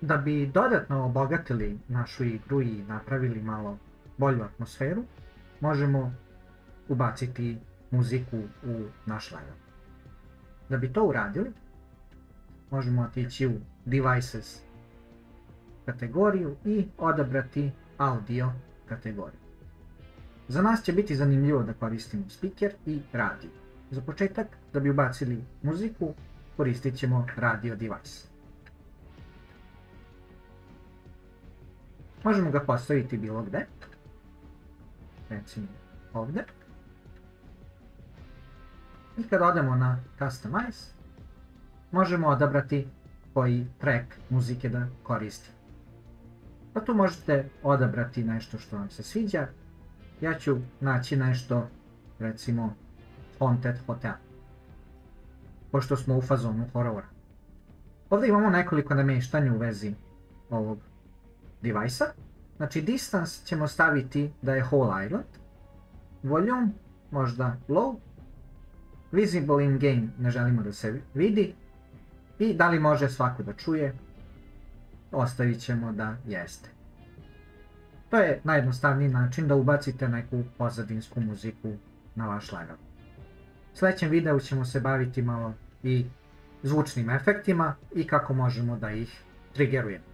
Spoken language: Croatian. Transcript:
Da bi dodatno obogatili našu igru i napravili malo bolju atmosferu, možemo ubaciti muziku u naš level. Da bi to uradili, možemo otići u Devices kategoriju i odabrati Audio kategoriju. Za nas će biti zanimljivo da koristimo speaker i radio. Za početak, da bi ubacili muziku, koristit ćemo radio device. Možemo ga postaviti bilo gde. Recimo ovdje. I kad odemo na Customize, možemo odabrati koji track muzike da koristimo. Pa tu možete odabrati nešto što vam se sviđa. Ja ću naći nešto, recimo, Haunted Hotel. Pošto smo u fazonu horora. Ovdje imamo nekoliko namještanja u vezi ovog device-a. Znači distance ćemo staviti da je whole island. Volume možda low. Visible in game ne želimo da se vidi. I da li može svako da čuje. Ostavit ćemo da jeste. To je najjednostavniji način da ubacite neku pozadinsku muziku na vaš level. U sljedećem videu ćemo se baviti malo i zvučnim efektima i kako možemo da ih triggerujemo.